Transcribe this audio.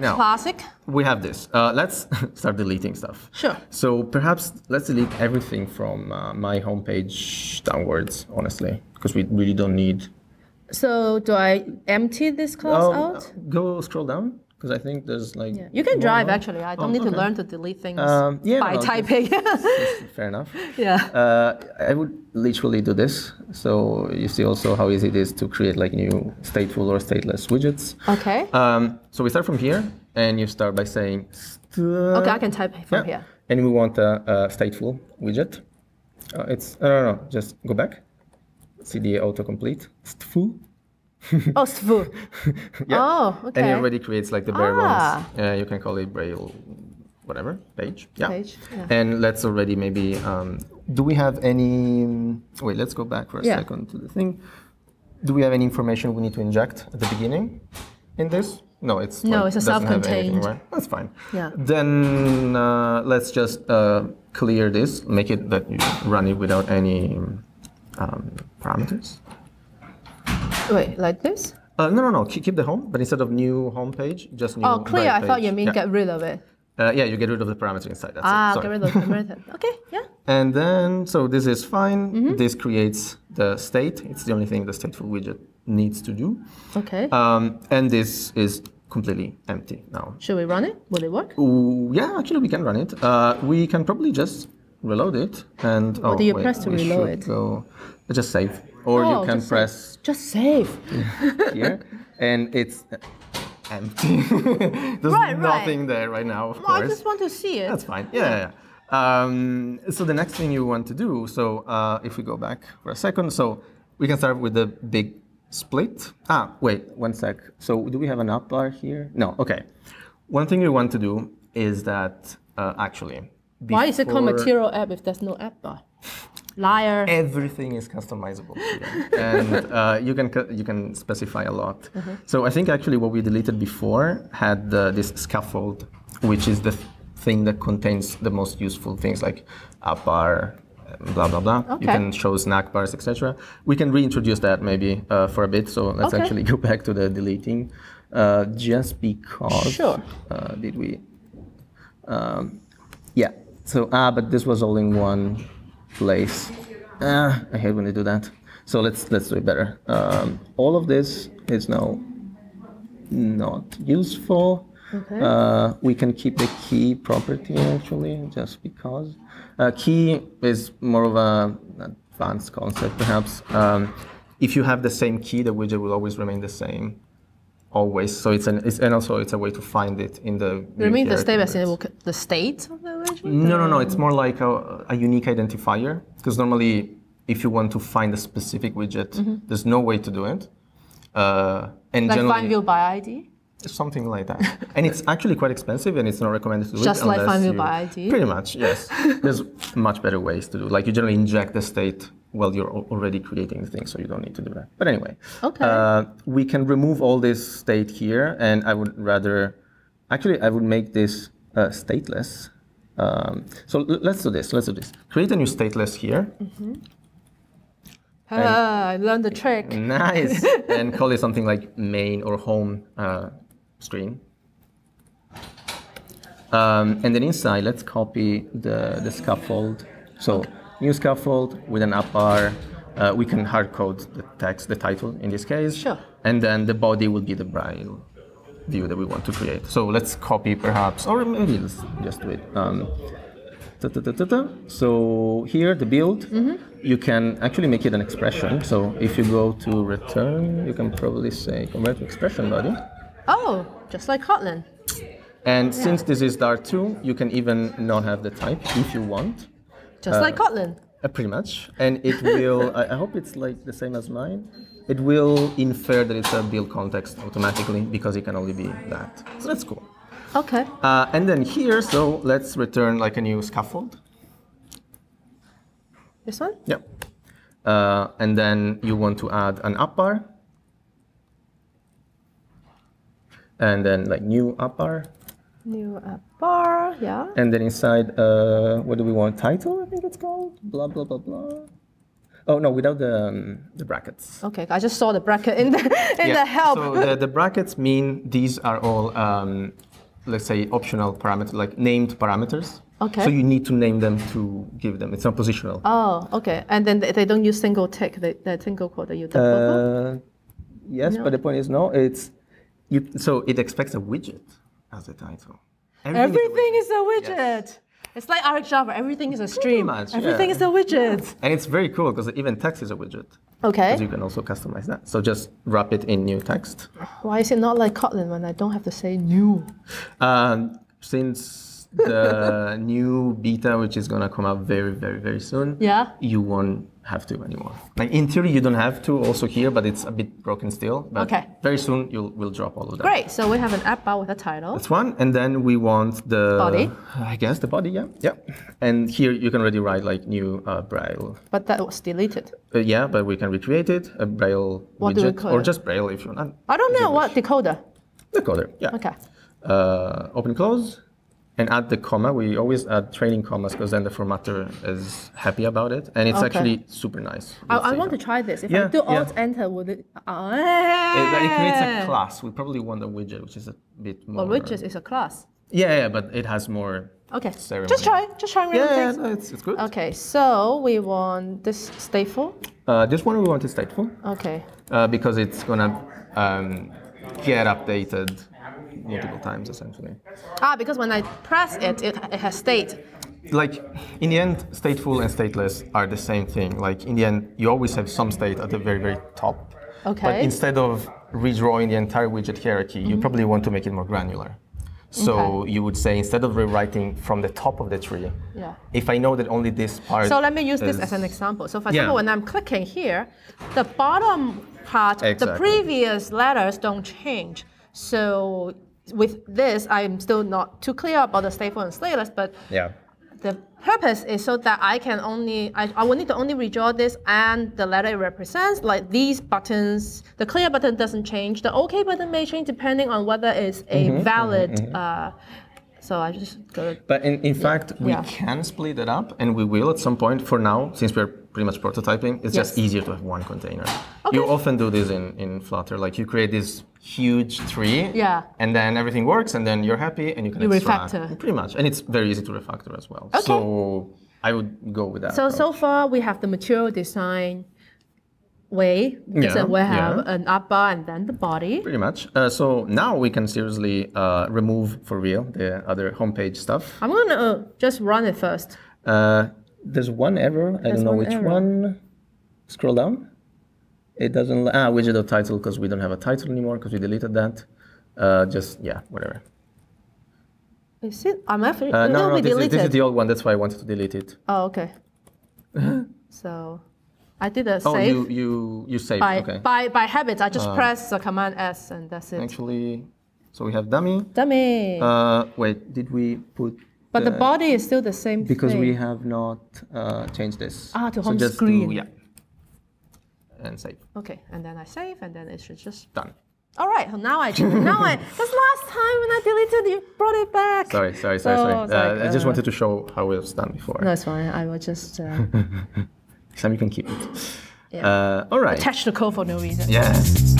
the now, classic. We have this. Uh, let's start deleting stuff. Sure. So perhaps let's delete everything from uh, my homepage downwards, honestly, because we really don't need. So do I empty this class Oh, out? Go scroll down, because I think there's like. Yeah. You can drive more. actually. I don't Oh, need to learn to delete things Um, yeah, by no, just- typing. Fair enough. yeah. Uh, I would literally do this. So you see also how easy it is to create like new stateful or stateless widgets. Okay. Um, so we start from here, and you start by saying. okay, I can type from here. And we want a, a stateful widget. Uh, it's no, no, no. Just go back. CD autocomplete. Stful. Oh, Stvu. Yeah. Oh, okay. And it already creates like the bare Ah. bones. Uh, you can call it Braille, whatever page. Yeah. Page, yeah. And let's already maybe. Um, do we have any? Wait, let's go back for a Yeah. second to the thing. Do we have any information we need to inject at the beginning in this? No, it's No, like, it's a anything, self-contained. right? That's fine. Yeah. Then uh, let's just uh, clear this, make it that you run it without any um, parameters. Wait, like this? Uh, no, no, no. Keep, keep the home, but instead of new home page, just new. Oh, clear. I thought you mean yeah. get rid of it. Uh, yeah, you get rid of the parameter inside. That's Ah, it. get rid of the method. Okay, yeah. And then, so this is fine. Mm-hmm. This creates the state. It's the only thing the stateful widget needs to do. Okay. Um, and this is completely empty now. Should we run it? Will it work? Ooh, yeah, actually, we can run it. Uh, we can probably just reload it. And oh, do you wait, press to reload it? Go, just save, or Oh, you can just save. press Just save. here, and it's empty. There's Right, right. nothing there right now, of Well, I just want to see it. That's fine. Yeah. yeah, yeah. Um, so the next thing you want to do. So uh, if we go back for a second, so we can start with the big split. Ah, wait, one sec. So do we have an app bar here? No. Okay. One thing you want to do is that uh, actually. Why is it called material app if there's no app bar? Liar. everything is customizable. And uh, you can you can specify a lot. So i think actually what we deleted before had the, this scaffold which is the th- thing that contains the most useful things like app bar blah blah blah. You can show snack bars etc we can reintroduce that maybe uh, for a bit. So let's Okay. actually go back to the deleting. Uh, just because Sure. uh, did we um, yeah. So ah, but this was all in one place. Ah, I hate when they do that. So let's let's do it better. Um, all of this is now not useful. Okay. Uh, we can keep the key property actually, just because. Uh, key is more of a advanced concept, perhaps. Um, if you have the same key, the widget will always remain the same, always. So it's an it's, and also it's a way to find it in the. You mean the state as in the state of the widget? No, no, no. It's more like a, a unique identifier because normally, if you want to find a specific widget, there's no way to do it. Uh, and Mm-hmm. Like find view by ID? something like that. and it's actually quite expensive, and it's not recommended to do Just it like find view by ID? Pretty much, yes. There's much better ways to do. Like you generally inject the state while you're already creating the thing, so you don't need to do that. But anyway, Okay. uh, we can remove all this state here, and I would rather, actually, I would make this uh, stateless. Um, so let's do this. Let's do this. Create a new stateless here. Ah, I learned the trick. Nice. and call it something like main or home uh, screen. Um, and then inside, let's copy the, the scaffold. So new scaffold with an app bar. Uh, we can hard code the text, the title in this case. Sure. And then the body will be the braille view that we want to create. So let's copy perhaps, or maybe let's just do it. Um, ta, ta, ta. So here, the build, you can actually make it an expression. So if you go to return, you can probably say convert to expression body. Oh, just like Kotlin. And since this is Dart2, you can even not have the type if you want, Just like Kotlin. uh, pretty much. And it will, I, I hope it's like the same as mine. It will infer that it's a build context automatically because it can only be that. So that's cool. Okay. Uh, and then here, so let's return like a new scaffold. This one? Yep. Uh, and then you want to add an app bar. And then like new app bar. New app bar, yeah. And then inside, uh, what do we want? Title, I think it's called. Blah blah blah blah. Oh no, without the um, the brackets. Okay, I just saw the bracket in the in the help. So the, the brackets mean these are all, um, let's say, optional parameters, like named parameters. Okay. So you need to name them to give them. It's not positional. oh, okay. And then they, don't use single tick, they, they single quote, they use double quote. Uh, yes, but the point is no. It's you. So it expects a widget as the title. Everything is a widget. widget. It's like RxJava, everything is a stream. much, everything yeah. is a widget. And it's very cool because even text is a widget. Okay. Because you can also customize that. So just wrap it in new text. Why is it not like Kotlin when I don't have to say new? Um, since the new beta, which is gonna come out very, very, very soon, Yeah. you won't have to anymore. Like in theory, you don't have to also here, but it's a bit broken still. But Okay. very soon you'll will drop all of that. Great. So we have an app bar with a title. That's one, and then we want the Body. I guess the body, yeah, yeah. And here you can already write like new uh, braille. But that was deleted. Uh, yeah, but we can recreate it, a braille What widget, or just braille if you want. I don't know what decoder. Decoder, yeah. Okay. uh, open close and add the comma. We always add trailing commas because then the formatter is happy about it, and it's Okay. actually super nice. I, I want to try this. If Yeah, I do yeah. Alt Enter, would it? Ah. It, it creates a class. We probably want a widget, which is a bit more. Well, widget is a class. Yeah, yeah, but it has more. Okay. Ceremony. Just try. Just try random Yeah, yeah, no, it's, it's good. Okay. So we want this stateful. Uh, this one we want is stateful Okay. uh, because it's gonna um, get updated multiple times essentially. Ah, because when I press it, it, it has state. like in the end stateful and stateless are the same thing like in the end you always have some state at the very very top but Okay. Mm-hmm. instead of redrawing the entire widget hierarchy you probably want to make it more granular so Okay. you would say instead of rewriting from the top of the tree Yeah. if i know that only this part So let me use this as an example. So for Yeah. example, when I'm clicking here, the bottom part, the previous letters don't change. So with this, I'm still not too clear about the stateful and stateless, but yeah. the purpose is so that I can only, I, I will need to only redraw this and the letter it represents, like these buttons, the clear button doesn't change, the OK button may change depending on whether it's a Mm-hmm, valid, Uh, so I just go, But in, in fact, we Yeah. can split it up, and we will at some point. For now, since we're pretty much prototyping, it's just easier to have one container. Okay. You often do this in, in Flutter, like you create this huge tree, Yeah. and then everything works, and then you're happy, and you can You extract. refactor. Pretty much, and it's very easy to refactor as well. Okay. So I would go with that. So so far we have the material design way. Because Yeah, we have yeah. an upper and then the body. Pretty much. Uh, so now we can seriously uh, remove for real the other homepage stuff. I'm gonna uh, just run it first. Uh, there's one error. I don't know which error. one. Scroll down. It doesn't. Ah, widget of title because we don't have a title anymore because we deleted that. Uh, just yeah, whatever. Is it? I'm actually Uh, it no, no, be this is, this is the old one. That's why I wanted to delete it. Oh, okay. so I did a Oh, save. you you you saved. by, okay. by by habit, I just press the command S and that's it. Actually, so we have dummy. Dummy. Uh, wait, did we put? but the body is still the same because thing. we have not uh, changed this. Ah, to So home just screen. yeah. And save. Okay, and then I save, and then it should just. Done. All right, so now I now I. Because last time when I deleted, you brought it back. Sorry, sorry, sorry, So sorry. I Uh, like, I just uh, wanted to show how it was done before. No, it's fine. I will just uh, Sam, you can keep it. Yeah. Uh, all right. attach the code for no reason. Yes.